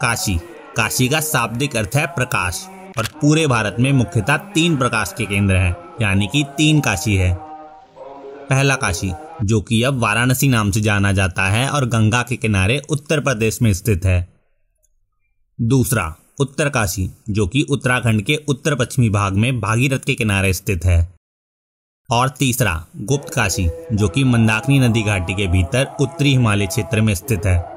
काशी। काशी का शाब्दिक अर्थ है प्रकाश। और पूरे भारत में मुख्यतः तीन प्रकाश के केंद्र हैं, यानी कि तीन काशी है। पहला काशी, जो कि अब वाराणसी नाम से जाना जाता है और गंगा के किनारे उत्तर प्रदेश में स्थित है। दूसरा उत्तरकाशी जो कि उत्तराखंड के उत्तर पश्चिमी भाग में भागीरथ के किनारे स्थित है। और तीसरा, गुप्त काशी, जो कि मंदाकिनी नदी घाटी के भीतर उत्तरी हिमालय क्षेत्र में स्थित है।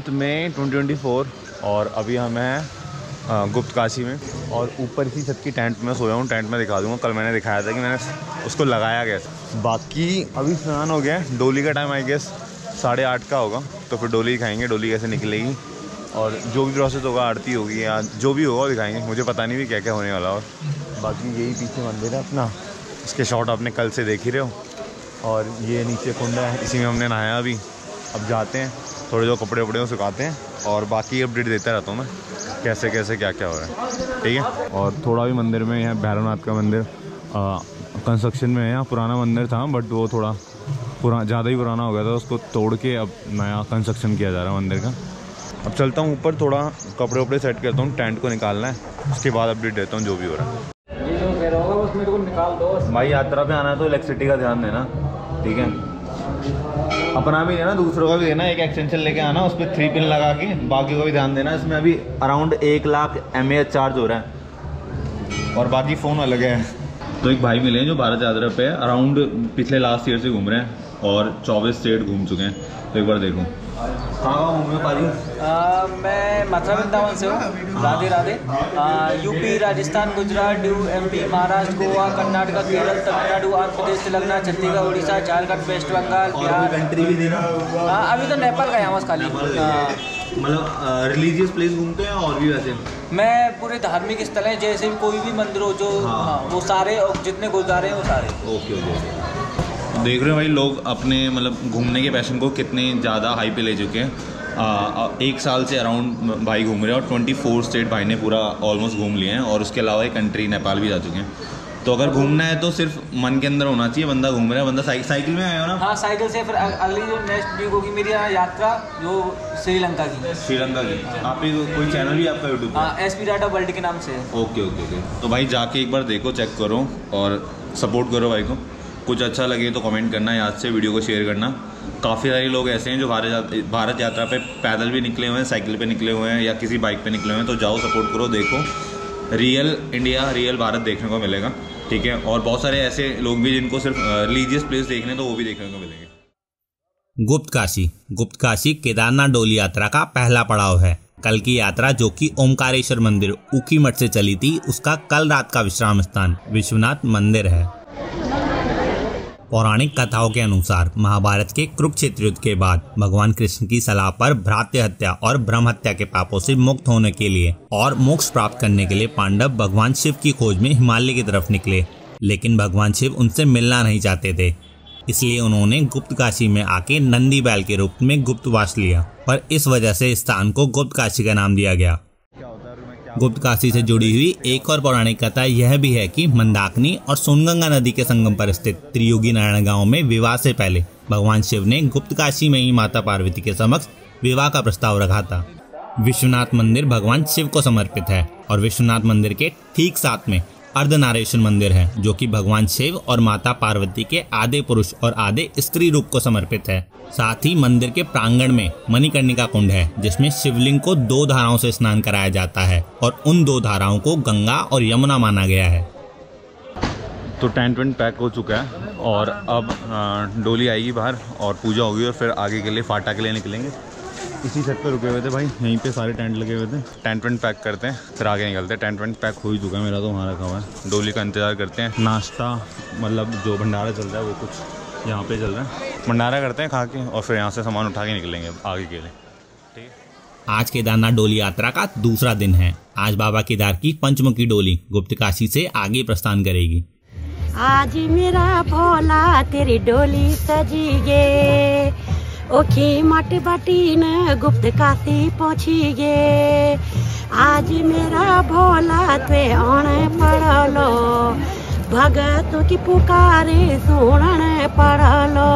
सेवन्थ में 2024 और अभी हम हैं गुप्त काशी में और ऊपर की छत की टेंट में सोया हूँ, टेंट में दिखा दूँगा। कल मैंने दिखाया था कि मैंने उसको लगाया गया बाकी अभी स्नान हो गया है, डोली का टाइम आई गेस साढ़े आठ का होगा तो फिर डोली दिखाएँगे, डोली कैसे निकलेगी। और जो भी प्रोसेस होगा, आरती होगी या जो भी होगा दिखाएँगे। मुझे पता नहीं भी क्या क्या होने वाला और बाकी यही पीछे मंदिर है अपना। इसके शॉट आपने कल से देख ही रहे हो। और ये नीचे कुंडा है, इसी में हमने नहाया अभी। अब जाते हैं थोड़े जो कपड़े वपड़े सुखाते हैं और बाकी अपडेट देता रहता हूँ मैं कैसे कैसे क्या क्या हो रहा है। ठीक है? और थोड़ा भी मंदिर में यहाँ भैरवनाथ का मंदिर कंस्ट्रक्शन में है यहाँ पुराना मंदिर था बट वो थोड़ा पुरा ज़्यादा ही पुराना हो गया था उसको तोड़ के अब नया कंस्ट्रक्शन किया जा रहा है मंदिर का। अब चलता हूँ ऊपर थोड़ा कपड़े वपड़े सेट करता हूँ टेंट को निकालना है उसके बाद अपडेट देता हूँ जो भी हो रहा है। भाई यात्रा पे आना है तो इलेक्ट्रिसिटी का ध्यान देना ठीक है? अपना भी देना दूसरों का भी देना, एक एक्सटेंशन लेके आना, उस पर थ्री पिन लगा के, बाकी का भी ध्यान देना, इसमें अभी अराउंड एक लाख एम चार्ज हो रहा है। और बाकी फ़ोन अलग है। तो एक भाई मिले हैं जो बारह हज़ार पे अराउंड पिछले लास्ट ईयर से घूम रहे हैं, और 24 स्टेट घूम चुके हैं। तो एक बार देखो। कहाँ मैं मथुरा वृंदावन से हूँ। Radhe Radhe. UP Rajasthan Gujarat you MP Maharashtra Goa Karnataka Kerala Tamil Nadu Andhra Pradesh Telangana Chhattisgarh Orissa Jharkhand West Bengal Bihar. Country भी देना अभी तो नेपाल गया बस खाली। हाँ। मतलब रिलीजियस प्लेस घूमते हैं और भी वैसे? मैं पूरे धार्मिक स्थल हैं जैसे कोई भी मंदिर हो जो हाँ। हाँ, वो सारे और जितने गुरुद्वारे हैं वो सारे। Okay okay. देख रहे हो भाई लोग अपने मतलब घूमने के पैशन को कितने ज़्यादा हाई पे ले चुके हैं। आ, एक साल से अराउंड भाई घूम रहे हैं और ट्वेंटी फोर स्टेट भाई ने पूरा ऑलमोस्ट घूम लिए हैं और उसके अलावा एक कंट्री नेपाल भी जा चुके हैं। तो अगर घूमना है तो सिर्फ़ मन के अंदर होना चाहिए बंदा घूम रहा है बंदा साइकिल साइकिल में आया हो ना? हाँ साइकिल से फिर अगली जो नेक्स्ट वीक होगी मेरी यात्रा जो श्रीलंका की। श्रीलंका की। आप ही कोई चैनल भी आपका यूट्यूब हाँ एस पी डाटा वर्ल्ड के नाम से। Okay okay okay. तो भाई जाके एक बार देखो चेक करो और सपोर्ट करो भाई को। कुछ अच्छा लगे तो कमेंट करना, याद से वीडियो को शेयर करना। काफ़ी सारे लोग ऐसे हैं जो भारत भारत यात्रा पे पैदल भी निकले हुए हैं साइकिल पे निकले हुए हैं या किसी बाइक पे निकले हुए हैं तो जाओ सपोर्ट करो, देखो। रियल इंडिया रियल भारत देखने को मिलेगा, ठीक है? और बहुत सारे ऐसे लोग भी जिनको सिर्फ़ रिलीजियस प्लेस देखने तो वो भी देखने को मिलेंगे। गुप्त काशी। गुप्त काशी केदारनाथ डोली यात्रा का पहला पड़ाव है। कल की यात्रा जो कि ओमकारेश्वर मंदिर ऊखी मठ से चली थी, उसका कल रात का विश्राम स्थान, विश्वनाथ मंदिर है। पौराणिक कथाओं के अनुसार महाभारत के कुरुक्षेत्र युद्ध के बाद भगवान कृष्ण की सलाह पर भ्रात्य हत्या और ब्रह्म हत्या के पापों से मुक्त होने के लिए और मोक्ष प्राप्त करने के लिए पांडव भगवान शिव की खोज में हिमालय की तरफ़ निकले, लेकिन भगवान शिव उनसे मिलना नहीं चाहते थे। इसलिए उन्होंने गुप्त काशी में आके नंदी बैल के रूप में गुप्तवास लिया और इस वजह से स्थान को गुप्त काशी का नाम दिया गया। गुप्त काशी से जुड़ी हुई एक और पौराणिक कथा यह भी है कि मंदाकिनी और सोनगंगा नदी के संगम पर स्थित त्रियोगी नारायण गाँव में विवाह से पहले भगवान शिव ने गुप्त काशी में ही माता पार्वती के समक्ष विवाह का प्रस्ताव रखा था। विश्वनाथ मंदिर भगवान शिव को समर्पित है और विश्वनाथ मंदिर के ठीक साथ में अर्धनारेश्वर मंदिर है, जो कि भगवान शिव और माता पार्वती के आधे पुरुष और आधे स्त्री रूप को समर्पित है। साथ ही मंदिर के प्रांगण में मणिकर्णिका कुंड है, जिसमें शिवलिंग को दो धाराओं से स्नान कराया जाता है और उन दो धाराओं को गंगा और यमुना माना गया है। तो टेंट वेंट पैक हो चुका है और अब डोली आएगी बाहर और पूजा होगी और फिर आगे के लिए फाटा के लिए निकलेंगे। इसी छत पे रुके हुए थे भाई। यहीं पे सारे टेंट लगे हुए थे। टेंट वेंट पैक करते हैं। फिर आगे निकलते हैं। टेंट वेंट पैक हो ही चुका है मेरा तो वहाँ रखा हुआ है। डोली का इंतज़ार करते हैं। नाश्ता मतलब जो भंडारा चल रहा है वो कुछ यहाँ पे चल रहा है। भंडारा करते हैं खा के और फिर यहाँ से सामान उठा के निकलेंगे आगे के लिए। ठीक है। आज केदारनाथ डोली यात्रा का दूसरा दिन है। आज बाबा केदार की पंचमुखी डोली गुप्त काशी से आगे प्रस्थान करेगी। आज मेरा भोला तेरी डोली सजी गे ओखी मट बटी न गुप्त काशी पहुँची गे आज मेरा भोला ते आने पड़लो। भगत की पुकारे सुनन पड़लो।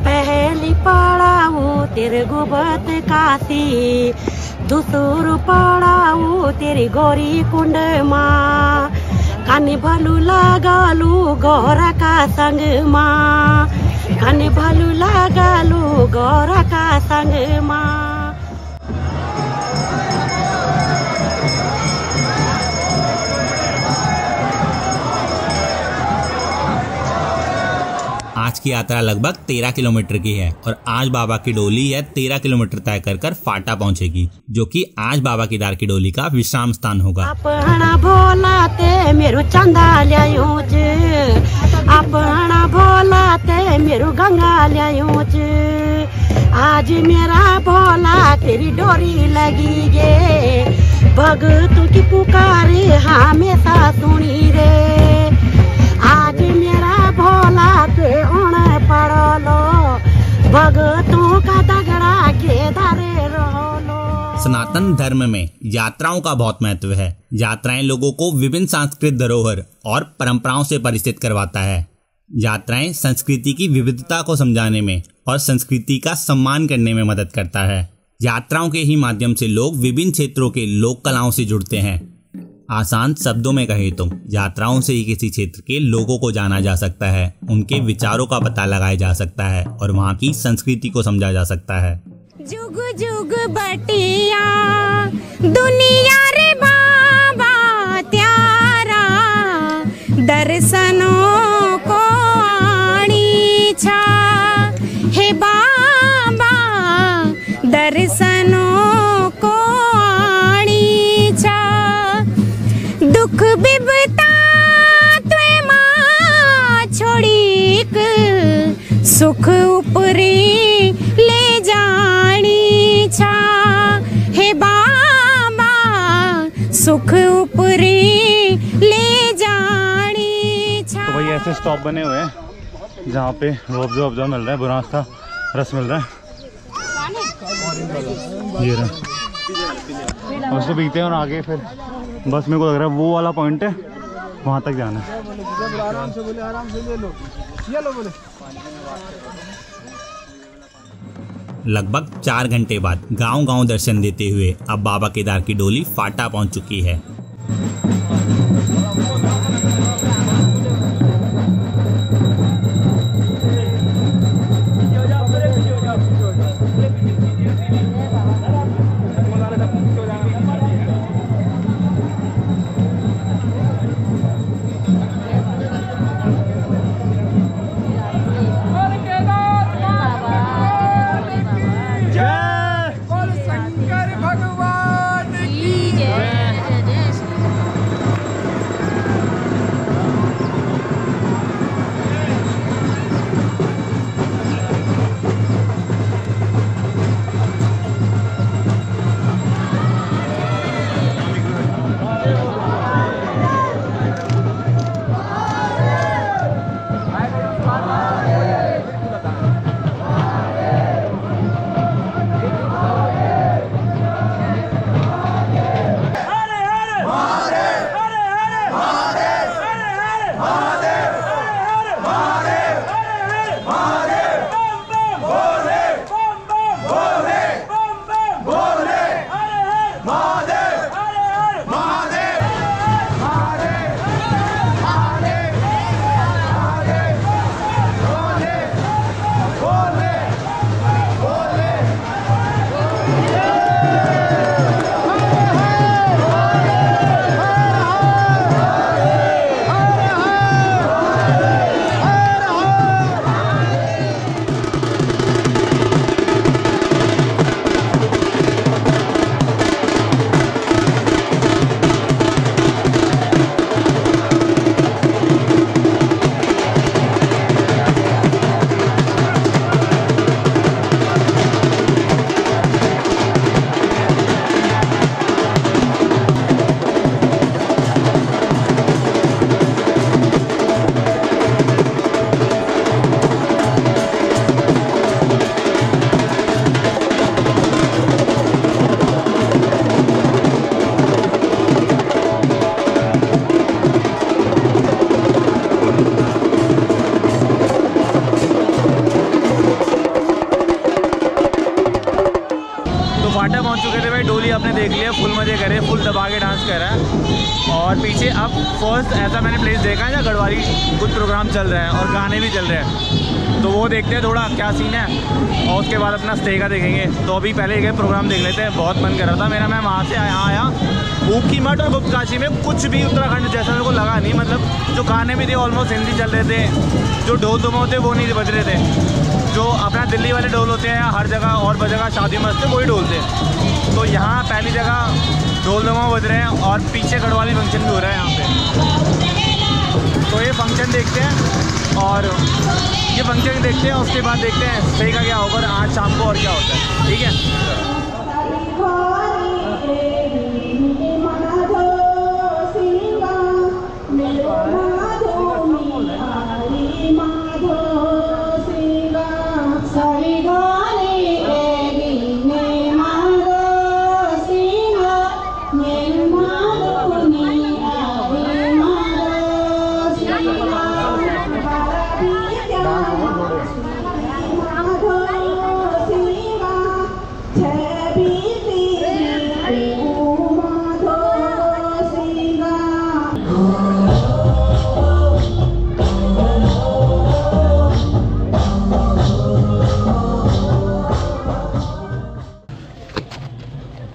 पहली पड़ाऊ तेरे गुबत काशी दूसर पड़ाऊ तेरी गौरी कुंड माँ। काने भालू लगालू गौरा का संग माँ। काने भालू लगालू गौरा का संग माँ। आज की यात्रा लगभग तेरह किलोमीटर की है और आज बाबा की डोली यह तेरह किलोमीटर तय कर कर फाटा पहुंचेगी जो कि आज बाबा केदार की डोली का विश्राम स्थान होगा। अपना भोला ते मेरो गंगा लिया आज मेरा भोला तेरी डोरी लगी गे। भगत की पुकारी हमेशा सुनी रे। सनातन धर्म में यात्राओं का बहुत महत्व है। यात्राएँ लोगों को विभिन्न सांस्कृतिक धरोहर और परंपराओं से परिचित करवाता है। यात्राएँ संस्कृति की विविधता को समझाने में और संस्कृति का सम्मान करने में मदद करता है। यात्राओं के ही माध्यम से लोग विभिन्न क्षेत्रों के लोक कलाओं से जुड़ते हैं। आसान शब्दों में कहे तो यात्राओं से ही किसी क्षेत्र के लोगों को जाना जा सकता है, उनके विचारों का पता लगाया जा सकता है और वहाँ की संस्कृति को समझा जा सकता है। जुग जुग बटिया, दुनिया रे बाबा त्यारा, दर्शनों को आनी छा हे बाबा, दर्शनों को आनी छा दुख बिबता त्वे माँ, छोड़ीक सुख उपरी सुख उपरी ले जानी तो भाई ऐसे स्टॉप बने हुए हैं जहाँ पे रोबजा वब्जा मिल रहा है बुरा का रस मिल रहा है। ये रहा। उसको पीते हैं और आगे फिर बस मेरे को लग रहा है वो वाला पॉइंट है वहाँ तक जाना है। लगभग चार घंटे बाद गाँव गाँव दर्शन देते हुए अब बाबा केदार की डोली फाटा पहुँच चुकी है। फ़र्स्ट ऐसा मैंने प्लेस देखा है जहाँ गढ़वाली कुछ प्रोग्राम चल रहे हैं और गाने भी चल रहे हैं। तो वो देखते हैं थोड़ा क्या सीन है और उसके बाद अपना स्टे का देखेंगे। तो अभी पहले गए प्रोग्राम देख लेते हैं, बहुत मन कर रहा था। मेरा मैं वहाँ से यहाँ आया ऊखी मठ और गुप्त काशी में कुछ भी उत्तराखंड जैसा मेरे को लगा नहीं। मतलब जो गाने भी थे ऑलमोस्ट हिंदी चल रहे थे, जो ढोल दुमा होते वो नहीं बज रहे थे। जो अपना दिल्ली वाले ढोल होते हैं, हर जगह और जगह शादी में वही ढोल थे। तो यहाँ पहली जगह ढोल दमा बज रहे हैं और पीछे गढ़वाली फ़ंक्शन भी हो रहा है यहाँ पे। तो ये फ़ंक्शन देखते हैं और ये फ़ंक्शन देखते हैं, उसके बाद देखते हैं सही का क्या होगा आज शाम को और क्या होता है। ठीक है?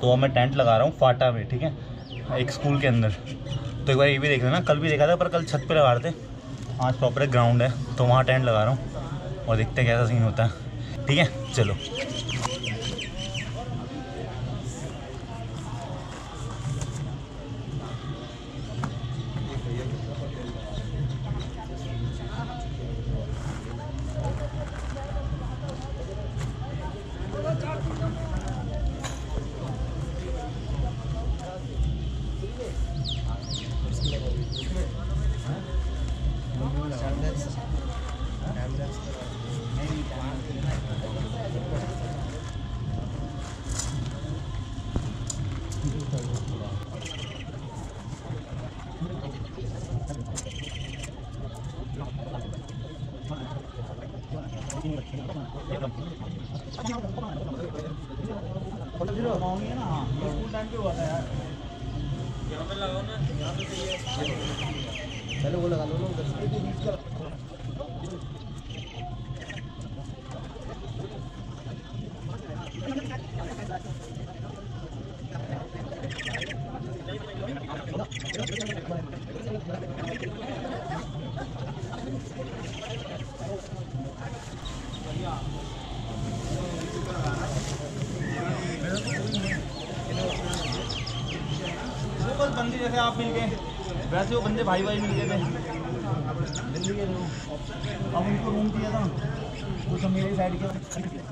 तो मैं टेंट लगा रहा हूँ फाटा में ठीक है? एक स्कूल के अंदर। तो एक बार ये भी देख लेना, कल भी देखा था, पर कल छत पे लगा रहे थे। आज प्रॉपर ग्राउंड है तो वहाँ टेंट लगा रहा हूँ। और देखते हैं कैसा सीन होता है। ठीक है चलो। बंदे जैसे आप मिल गए। वैसे वो बंदे भाई भाई मिल गए थे। अब उनको रूम दिया था। वो सब मेरे साइड के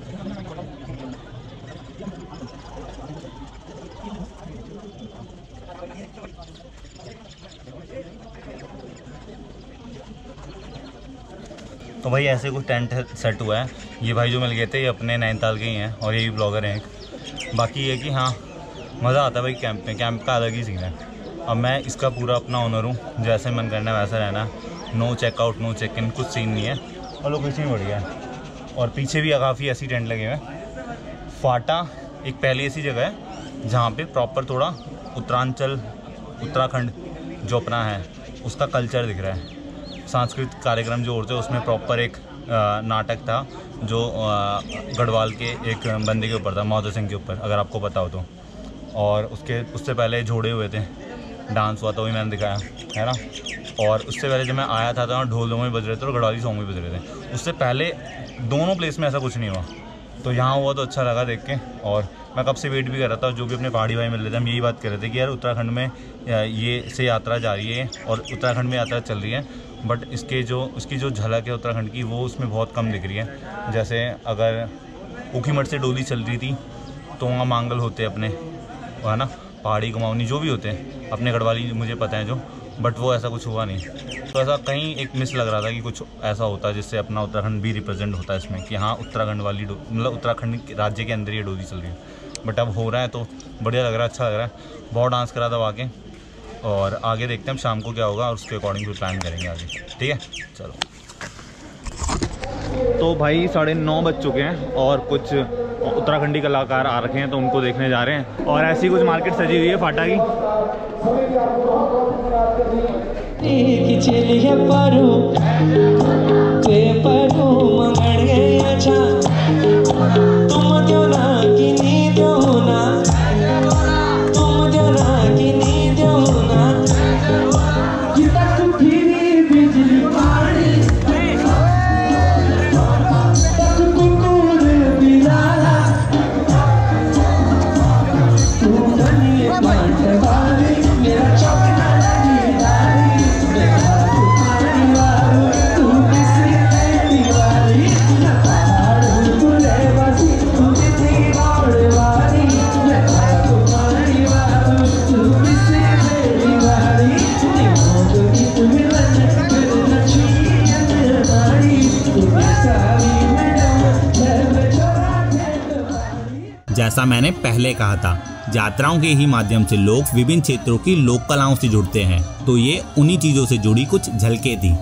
तो भाई ऐसे कुछ टेंट सेट हुआ है। ये भाई जो मिल गए थे, ये अपने नैनीताल के ही हैं और ये भी ब्लॉगर हैं एक। बाकी ये कि हाँ मज़ा आता है भाई कैंप में। कैंप का अलग ही सीन है। अब मैं इसका पूरा अपना ऑनर हूँ। जैसे मन करना वैसा रहना। No checkout no check in कुछ सीन नहीं है। और लोकेशन बढ़िया है। और पीछे भी काफ़ी ऐसी टेंट लगे हुए हैं। फाटा एक पहली ऐसी जगह है, जहाँ पे प्रॉपर थोड़ा उत्तरांचल, उत्तराखंड जो अपना है, उसका कल्चर दिख रहा है। सांस्कृतिक कार्यक्रम जो होते उसमें प्रॉपर एक नाटक था, जो गढ़वाल के एक बंदे के ऊपर था महोदय सिंह के ऊपर, अगर आपको पता हो तो। और उसके, उससे पहले जोड़े हुए थे डांस हुआ था वही मैंने दिखाया, है ना? और उससे पहले जब मैं आया था तो ढोल में बज रहे थे और गढ़वाली सॉन्ग भी बज रहे थे। उससे पहले दोनों प्लेस में ऐसा कुछ नहीं हुआ। तो यहाँ हुआ तो अच्छा लगा देख के, और मैं कब से वेट भी कर रहा था, जो भी अपने पहाड़ी भाई मिल रहे थे, हम यही बात कर रहे थे कि यार उत्तराखंड में ये से यात्रा जा रही है, और उत्तराखंड में यात्रा चल रही है बट इसके जो उसकी जो झलक है उत्तराखंड की, वो उसमें बहुत कम दिख रही है। जैसे अगर ऊखीमठ से डोली चल रही थी तो वहाँ मांगल होते अपने, है ना? पहाड़ी कुमाऊनी जो भी होते हैं अपने गढ़वाली मुझे पता है जो, बट वो ऐसा कुछ हुआ नहीं। तो ऐसा कहीं एक मिस लग रहा था कि कुछ ऐसा होता जिससे अपना उत्तराखंड भी रिप्रेजेंट होता है इसमें, कि हाँ उत्तराखंड वाली मतलब उत्तराखंड राज्य के अंदर ये डोली चल रही है। बट अब हो रहा है तो बढ़िया लग रहा है अच्छा लग रहा है। बहुत डांस करा था वाकई और आगे देखते हैं शाम को क्या होगा और उसके अकॉर्डिंग फिर प्लान करेंगे आगे। ठीक है? चलो। तो भाई साढ़े नौ बज चुके हैं और कुछ उत्तराखंडी कलाकार आ रखे हैं तो उनको देखने जा रहे हैं। और ऐसी कुछ मार्केट सजी हुई है फाटा की? जैसा मैंने पहले कहा था, यात्राओं के ही माध्यम से लोग विभिन्न क्षेत्रों की लोक कलाओं से जुड़ते हैं। तो ये उन्हीं चीज़ों से जुड़ी कुछ झलके थी।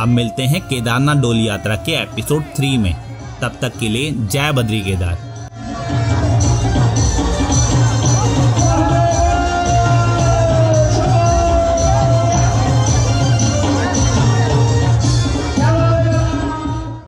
अब मिलते हैं केदारनाथ डोली यात्रा के एपिसोड थ्री में। तब तक के लिए जय बद्री केदार।